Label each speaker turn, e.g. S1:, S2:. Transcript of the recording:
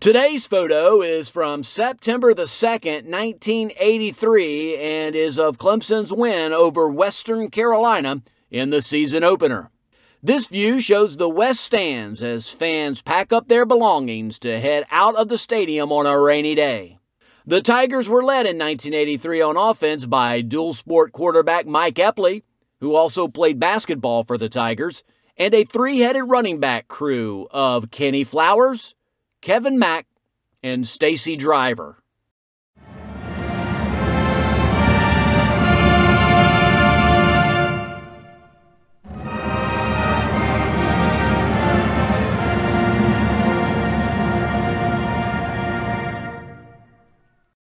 S1: Today's photo is from September the 2nd, 1983, and is of Clemson's win over Western Carolina in the season opener. This view shows the West Stands as fans pack up their belongings to head out of the stadium on a rainy day. The Tigers were led in 1983 on offense by dual sport quarterback Mike Eppley, who also played basketball for the Tigers, and a three headed running back crew of Kenny Flowers, Kevin Mack, and Stacy Driver.